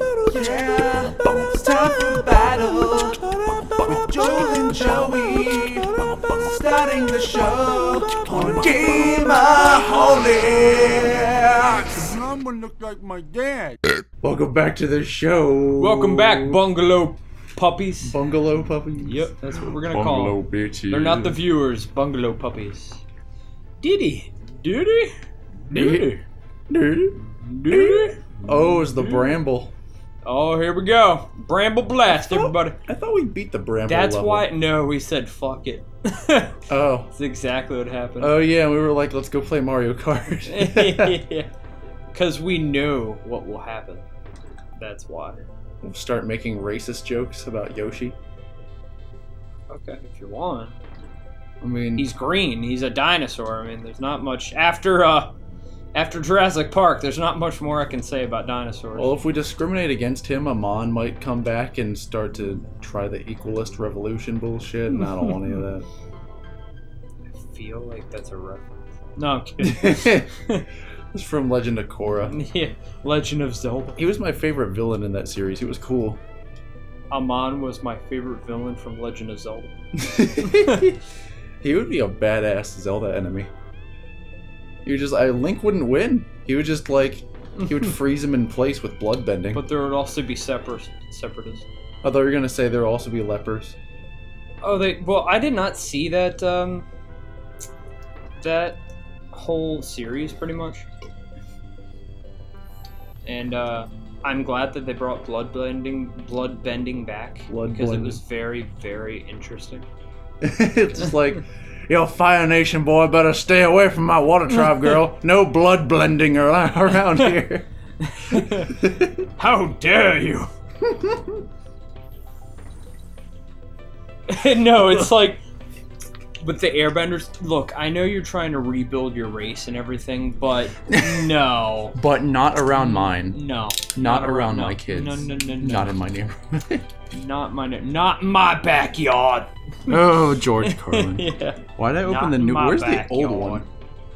Yeah, it's time for battle with Joel and Joey. Starting the show on Gameaholics. I'm gonna look like my dad. Welcome back to the show. Welcome back, bungelo puppies. Bungelo puppies. Yep, that's what we're gonna call them. bitches. They're not the viewers, bungelo puppies. Diddy, Diddy, Diddy, Dude. Diddy. Oh, it's the bramble. Oh, here we go. Bramble blast, everybody. I thought we beat the bramble. That's level. why. No, we said fuck it. Oh. That's exactly what happened. Oh yeah, we were like, let's go play Mario Kart. Because we know what will happen. That's why. we'll start making racist jokes about Yoshi. Okay, if you want. I mean, He's green. He's a dinosaur. I mean, there's not much after uh after Jurassic Park. There's not much more I can say about dinosaurs. well, if we discriminate against him, Amon might come back and start to try the equalist revolution bullshit, and I don't want any of that. I feel like that's a reference. No, I'm kidding. it's from Legend of Korra. yeah, Legend of Zelda. He was my favorite villain in that series. He was cool. Amon was my favorite villain from Legend of Zelda. he would be a badass Zelda enemy. You just, I Link wouldn't win. He would just like, he would freeze him in place with blood bending. But there would also be separat separatists. I thought you were gonna say there would also be lepers. Oh, they. Well, I did not see that. Um, that whole series, pretty much. And uh, I'm glad that they brought blood bending blood bending back Blood because it was very, very interesting. it's just like, yo, Fire Nation boy, better stay away from my water tribe girl. No blood blending around here. How dare you? no, it's like with the airbenders. Look, I know you're trying to rebuild your race and everything, but no, But not around mine. no, Not, ar- around no. my kids. No, no, no, no. Not in my neighborhood. Not my, not my backyard. oh, George Carlin. yeah, Why did I open Not the new? Where's the old one?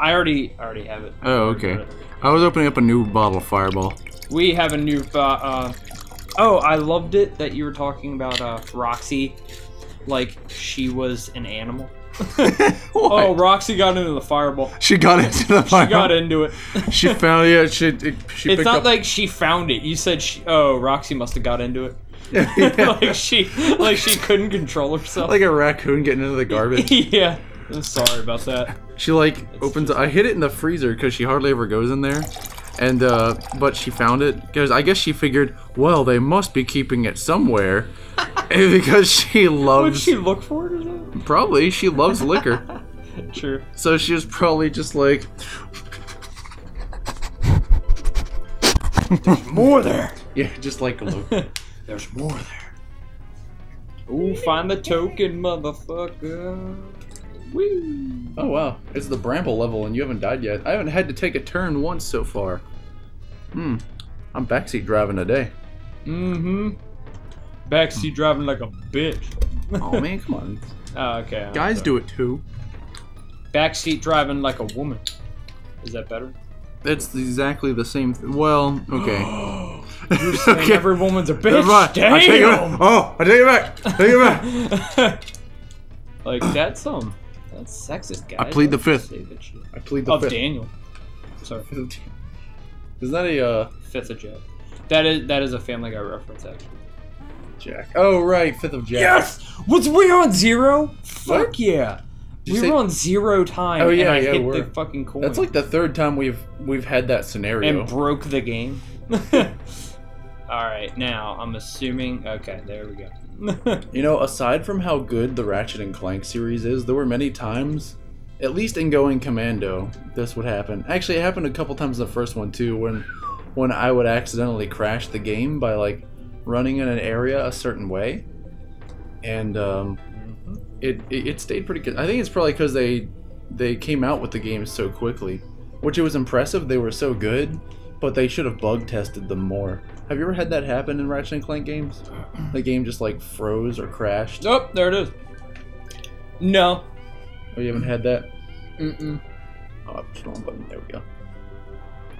I already, I already have it. Oh, okay. I was opening up a new bottle of Fireball. We have a new. Uh, uh, oh, I loved it that you were talking about uh, Roxy, like she was an animal. Oh, Roxy got into the fireball. she got into the fireball. She got into it. She found yeah. She it, she it's not up. like she found it. You said, she, "Oh, Roxy must have got into it." Yeah. like she, like she couldn't control herself. like a raccoon getting into the garbage. yeah. I'm sorry about that. She like opens. I hid it in the freezer because she hardly ever goes in there, and uh, but she found it because I guess she figured, well, they must be keeping it somewhere, because she loves. Would loves she look for it or something? probably she loves liquor, Sure. so she was probably just like, There's More there. yeah, just like look. There's more there. Ooh, find the token, motherfucker. Woo. Oh wow, it's the bramble level, and you haven't died yet. I haven't had to take a turn once so far. Hmm, I'm backseat driving today. Mm-hmm. Backseat driving like a bitch. Oh man, come on, Oh, okay. I'm guys sorry. do it too. Backseat driving like a woman. Is that better? It's exactly the same. Th- well, okay. You're saying Okay. every woman's a bitch. Never mind. I take it back. Damn. Oh, I take it back. Take it back. like that's um, that's sexist, guys. I plead the fifth. say that shit. I plead the Of fifth. Daniel. Sorry, Is that a uh, fifth of Jack. That is that is a Family Guy reference, actually. Jack? Oh right, fifth of Jack. Yes. Was we on zero? Fuck yeah. Did we say- were on zero time. Oh, yeah, and I yeah, hit we're- the fucking coin. That's like the third time we've we've had that scenario. and broke the game. All right, now I'm assuming. Okay, there we go. You know, aside from how good the Ratchet and Clank series is, there were many times, at least in Going Commando, this would happen. Actually, it happened a couple times in the first one too, when when I would accidentally crash the game by like running in an area a certain way, and um, it, it it stayed pretty good. I think it's probably because they they came out with the game so quickly, which it was impressive. They were so good, but they should have bug tested them more. Have you ever had that happen in Ratchet and Clank games? The game just like froze or crashed. oh, there it is. No. Oh, you haven't had that? Mm-mm. Oh, I pushed the wrong button. There we go.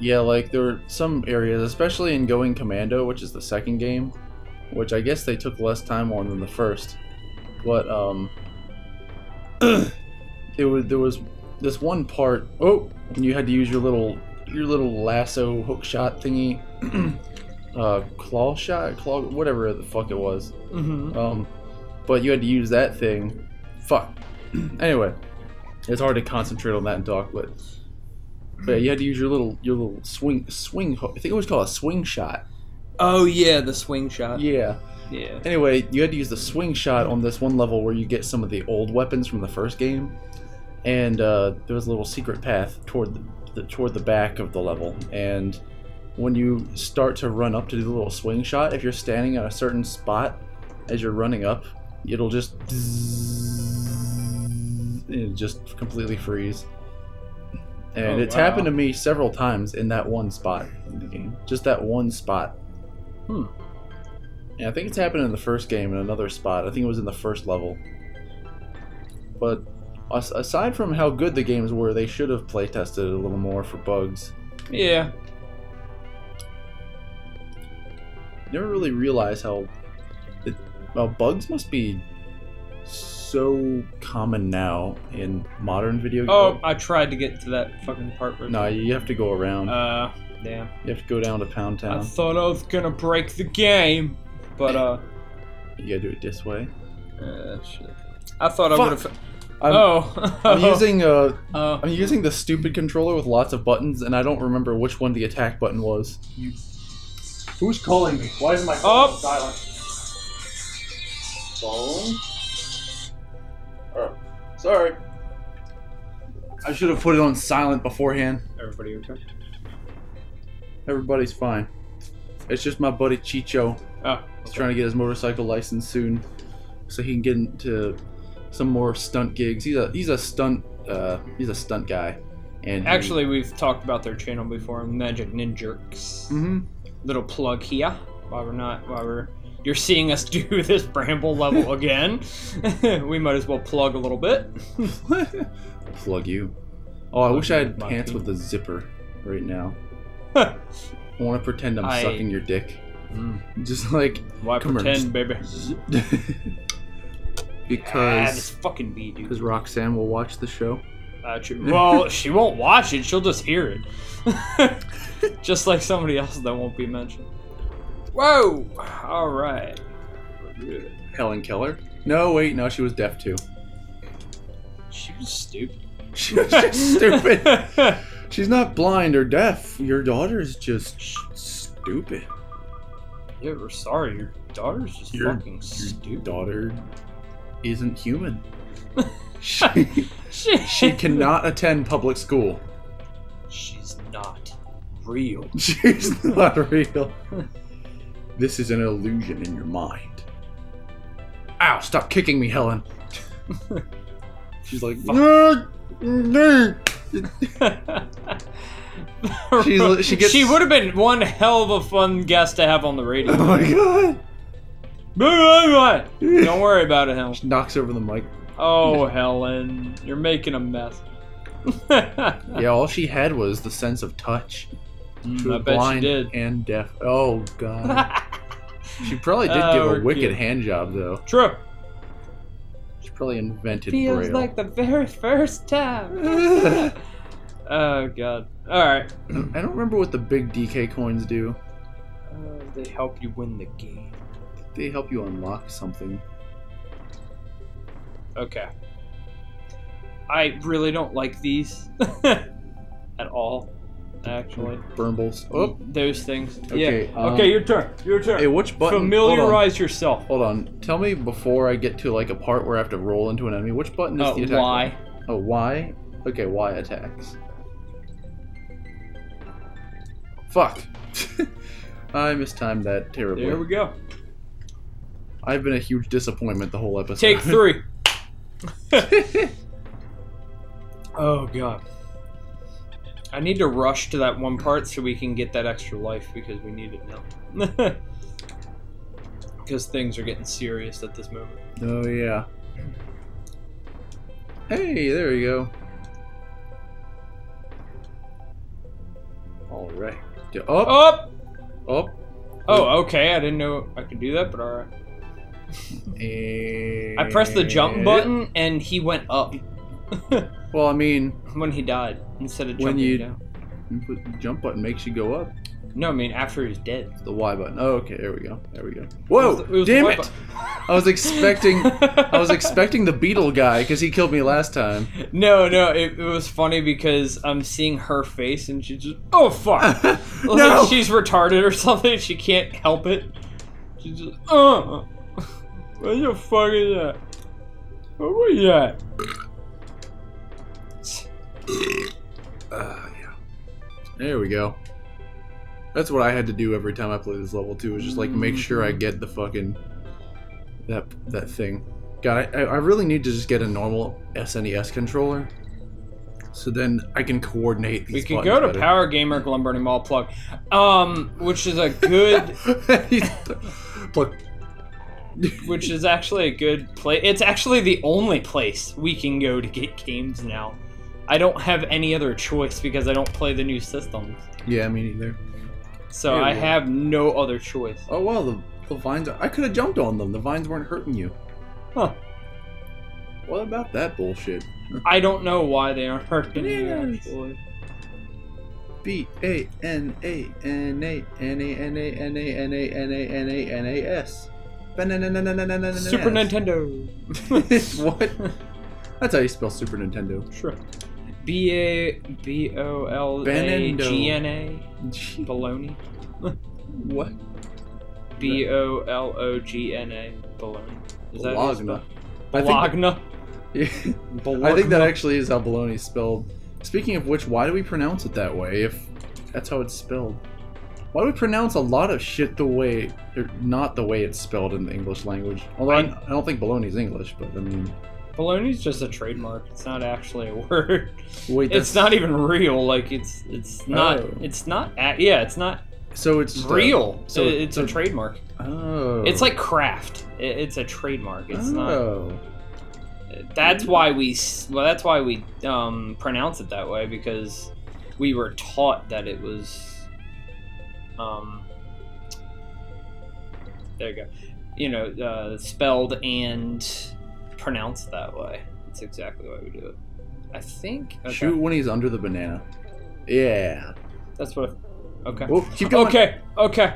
Yeah, like there were some areas, especially in Going Commando, which is the second game, which I guess they took less time on than the first. But um, it was there was this one part. Oh, and you had to use your little your little lasso hook shot thingy, uh, claw shot, claw, whatever the fuck it was. Mm-hmm. Um, but you had to use that thing. Fuck. anyway, it's hard to concentrate on that and talk, but but yeah, you had to use your little your little swing swing. I think it was called a swing shot. Oh yeah, the swing shot. Yeah. Yeah. Anyway, you had to use the swing shot on this one level where you get some of the old weapons from the first game, and uh, there was a little secret path toward the, the toward the back of the level. And when you start to run up to do the little swing shot, if you're standing at a certain spot as you're running up, it'll just it just completely freeze. And Oh, it's wow. happened to me several times in that one spot in the game. Just that one spot. Hmm. Yeah, I think it's happened in the first game in another spot. I think it was in the first level. But aside from how good the games were, they should have playtested it a little more for bugs. Yeah. Never really realized how, it, well, bugs must be so common now in modern video games. Oh, I tried to get to that fucking part. Where no, you have to go around. Uh, damn. you have to go down to Pound Town. I thought I was gonna break the game, but uh, You gotta do it this way. uh shit. I thought I would have. I'm, Oh. I'm using uh, Oh. I'm using the stupid controller with lots of buttons, and I don't remember which one the attack button was. Who's calling me? Why is my phone Oh. silent? Phone. Oh, sorry. I should have put it on silent beforehand. Everybody your turn. Everybody's fine. It's just my buddy Chicho. Oh. He's trying to get his motorcycle license soon, so he can get into some more stunt gigs. He's a he's a stunt uh, he's a stunt guy, and he- Actually, we've talked about their channel before, Magic Ninjerks. Mhm. Little plug here. While we're not, while we're, you're seeing us do this Bramble level again. we might as well plug a little bit. plug you. Oh, I wish I had pants feet. with a zipper right now. I want to pretend I'm I- sucking your dick, just like Why Come here, pretend, baby? Ah, this because fucking bee, dude. because Roxanne will watch the show. Uh, she- well, she won't watch it. She'll just hear it. just like somebody else that won't be mentioned. Whoa! All right. Helen Keller? No, wait, no, she was deaf too. She was stupid. She was just stupid. She's not blind or deaf. Your daughter's just stupid. yeah, we're sorry. Your daughter's just Your- fucking Your stupid. daughter isn't human. She, She, she cannot attend public school. She's not real. She's not real. This is an illusion in your mind. Ow, stop kicking me, Helen. She's like, She's- she gets- She would have been one hell of a fun guest to have on the radio. oh my god. Don't worry about it, Helen. She knocks over the mic. Oh, Helen, you're making a mess. Yeah, all she had was the sense of touch. She Mm, was I bet she blind did. and deaf. Oh god. She probably did Oh, give a wicked cute. hand job though. True. She probably invented Feels Braille. like the very first time. oh God. All right. I don't remember what the big DK coins do. Uh, they help you win the game. They help you unlock something. Okay. I really don't like these at all. Actually, Burnbles. Oh, those things. Okay, yeah. um, okay, your turn. Your turn. hey, which button? Familiarize yourself. Hold on. Tell me before I get to like a part where I have to roll into an enemy. Which button is Uh, the attack? why? button? Oh, Y. Okay, Y attacks. Fuck. I mistimed that terribly. There we go. I've been a huge disappointment the whole episode. Take three. oh god. I need to rush to that one part so we can get that extra life because we need it now. Because things are getting serious at this moment. oh yeah. Hey, there you go. All right. Up. Up, Oh! up. Oh, okay. I didn't know I could do that, but alright. And... I pressed the jump button and he went up Well, I mean, when he died instead of When jumping you- down. you put the jump button makes you go up. No, I mean after he was dead. The Y button. Oh, okay. There we go. There we go. It Whoa! was the- it was damn it! button. I was expecting. I was expecting the beetle guy because he killed me last time. No, no, it, it was funny because I'm seeing her face and she just oh fuck. no. Like she's retarded or something. She can't help it. She just uh. What the fuck is that? What was that? Uh, yeah. There we go. That's what I had to do every time I play this level too. Is just like make sure I get the fucking that that thing. God, I, I really need to just get a normal SNES controller, so then I can coordinate these. We buttons go to better. Power Gamer Glen Burnie Mall plug, um, which is a good, Look, which is actually a good place. It's actually the only place we can go to get games now. I don't have any other choice because I don't play the new systems, yeah, me neither. so There I go. have no other choice. Oh well, the, the vines. Are, I could have jumped on them. The vines weren't hurting you. Huh. What about that bullshit? I don't know why they aren't hurting me. Bananas. Actually. B A N A N A N A N A N A N A N A N A N A S. Super Nintendo. what? That's how you spell Super Nintendo. Sure. B A B O L A G N A. Baloney. What? B O L O G N A. Baloney. Is that Bologna. I think, Bologna. I think that actually is how bologna is spelled. Speaking of which, why do we pronounce it that way if that's how it's spelled? Why do we pronounce a lot of shit the way, or not the way it's spelled in the English language? Although I, I don't think bologna is English, but I mean, Baloney's just a trademark. It's not actually a word. wait, It's not even real. Like it's it's not. Oh. It's not. Yeah, it's not So it's just a- real. so So it's a trademark. Oh. It's like Kraft. It- It's a trademark. It's not. oh. That's why we. Well, that's why we um, pronounce it that way because we were taught that it was. Um. There you go. You know, uh, spelled and pronounced that way. That's exactly why we do it. I think. Okay. Shoot when he's under the banana. Yeah. That's what. Okay. Oh, keep going. Okay. Okay.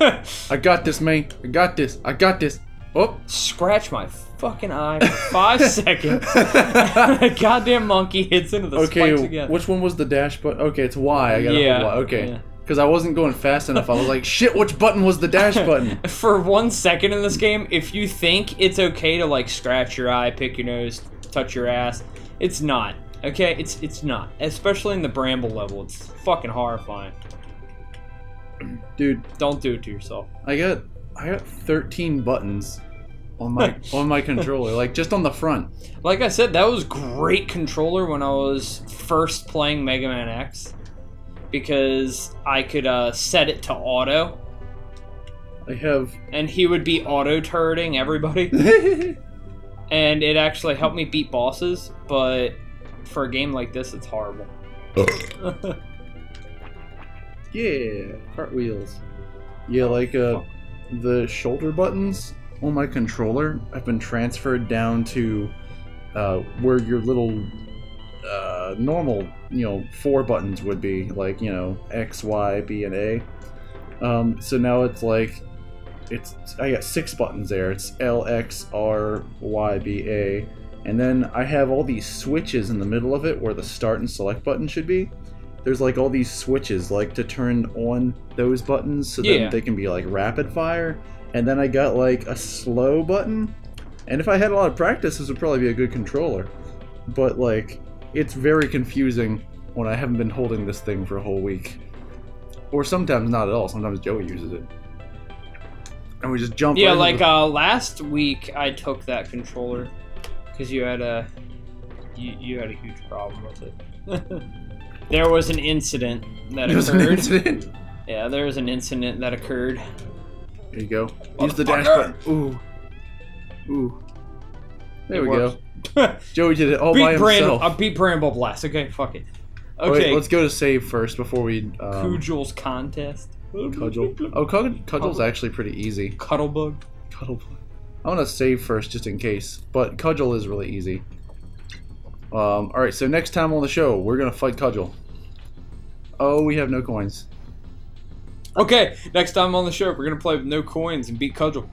I got this, man. I got this. I got this. Oh. Scratch my fucking eye for five seconds. a goddamn monkey hits into the okay, spikes again. which one was the dash button? Okay, it's Y. I got Yeah, Y. Okay. yeah. Because I wasn't going fast enough. I was like, shit, which button was the dash button? For one second in this game, if you think it's okay to like scratch your eye, pick your nose, touch your ass, it's not. Okay, it's it's not. Especially in the bramble level, it's fucking horrifying. Dude, Don't do it to yourself. I got I got 13 buttons on my on my controller, like just on the front. Like I said, that was great controller when I was first playing Mega Man X because I could uh, set it to auto, I have and he would be auto turreting everybody, and it actually helped me beat bosses. But for a game like this, it's horrible. Yeah, cartwheels. Yeah, like uh, the shoulder buttons on my controller I've been transferred down to uh, where your little uh, normal, you know, four buttons would be, like you know, X, Y, B, and A. Um, so now it's like it's I got six buttons there. It's L, X, R, Y, B, A, and then I have all these switches in the middle of it where the start and select button should be there's like all these switches like to turn on those buttons so that Yeah. they can be like rapid fire and then i got like a slow button and if i had a lot of practice this would probably be a good controller but like it's very confusing when i haven't been holding this thing for a whole week or sometimes not at all sometimes joey uses it and we just jump yeah, right like the- uh, last week I took that controller because you had a you, you had a huge problem with it. there was an incident that There was an occurred. incident. Yeah, there was an incident that occurred. There you go. Use the dash button. Ooh. Ooh. There It we works. go. Joey did it all by beat Bramble. himself. I beat Bramble Blast. Okay, fuck it. Oh, wait, Okay, let's go to save first before we. Um, Cudgel's contest. cudgel. Oh, cud- cudgel's actually pretty easy. Cuddlebug. Cuddle. I want to save first just in case, but cudgel is really easy. Um, all right, so next time on the show, we're gonna fight cudgel. Oh, we have no coins. Okay, next time on the show, we're gonna play with no coins and beat Cudgel.